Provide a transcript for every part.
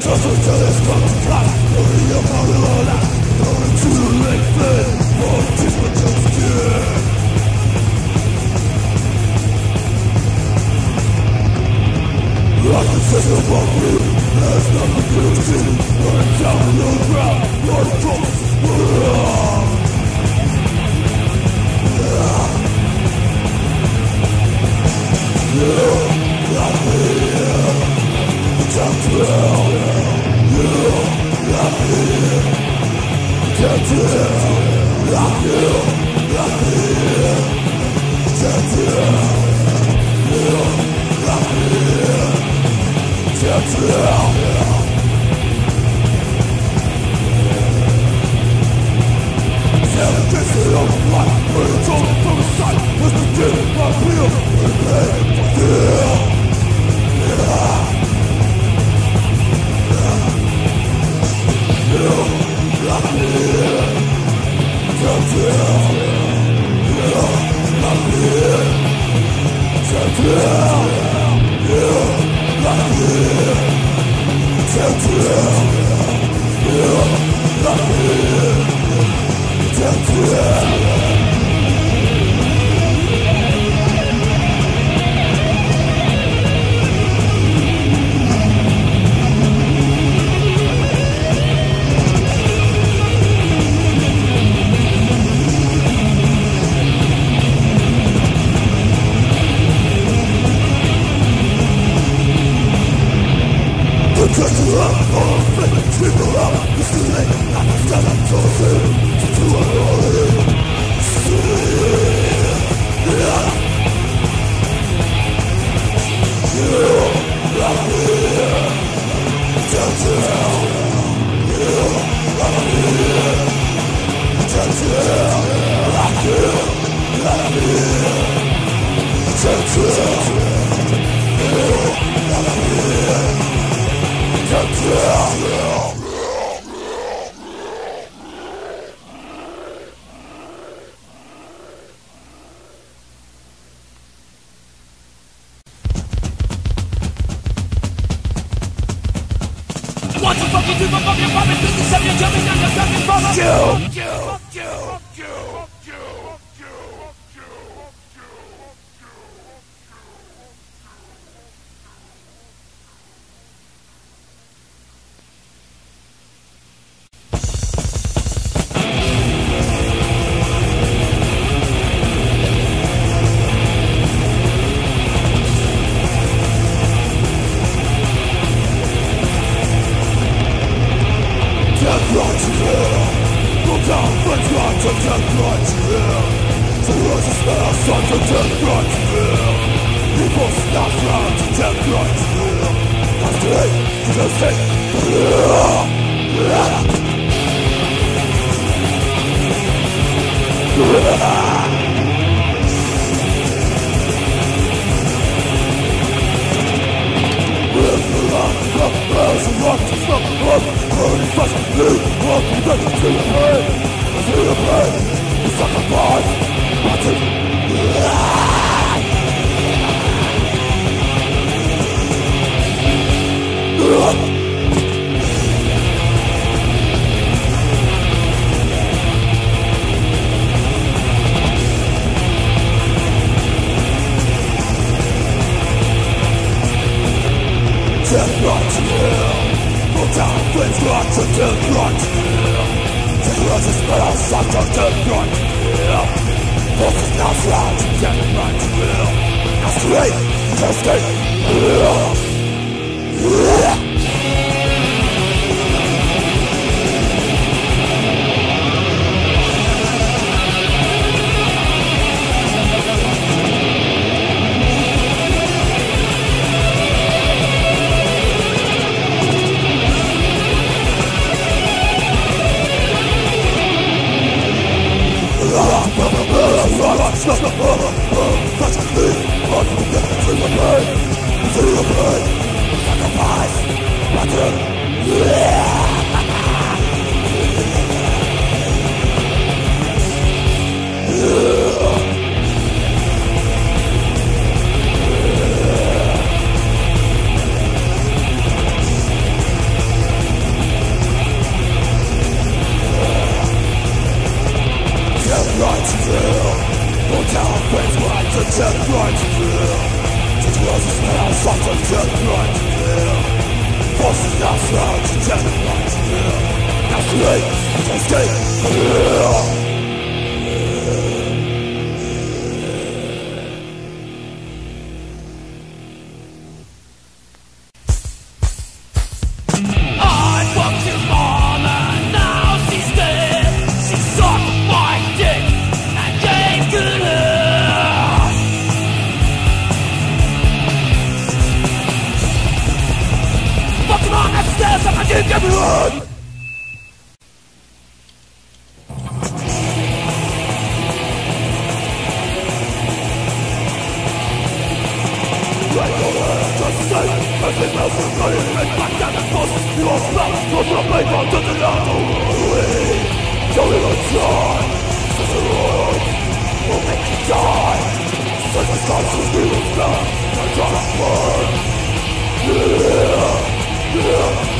Closer to this fucking flag, you're to power, Yeah. Yeah. Krotz here Go down the try to take Krotz here The world is there, son to take Krotz here People stop round to take Krotz here I'm straight, just take Yeah! Yeah! Sacrifice I Wypadamy w głos i ostra Ostra pejwa do dynatu Don't let us die Such a we'll make you. die Such a stars will be with them And just Yeah, yeah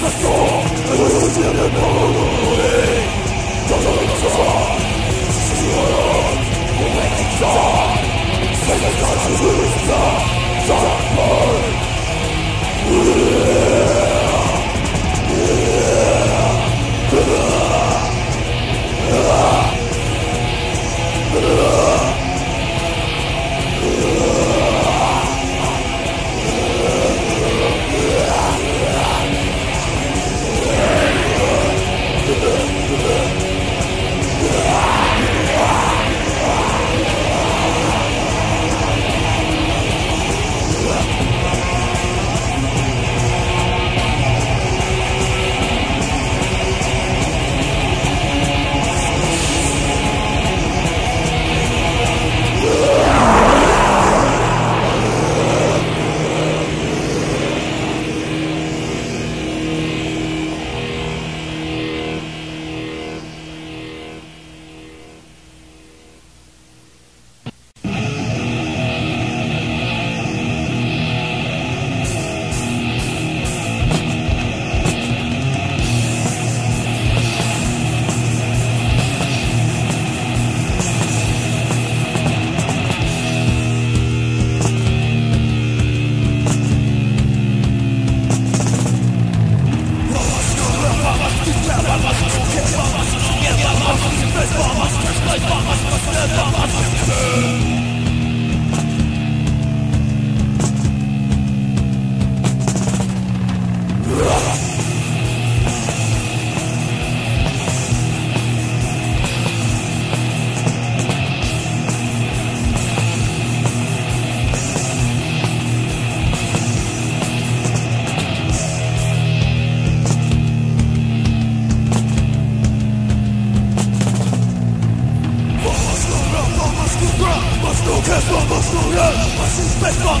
Let's go! Wisdom, dark Die!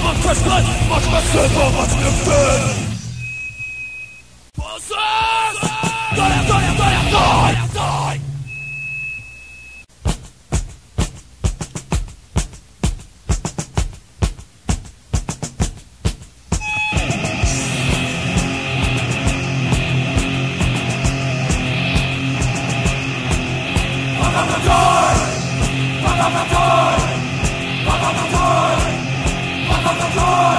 masz też plan, masz maksymować mnie w tym Pozysk! Daj, daj, daj, daj, daj! Papa Matoy! Papa Score!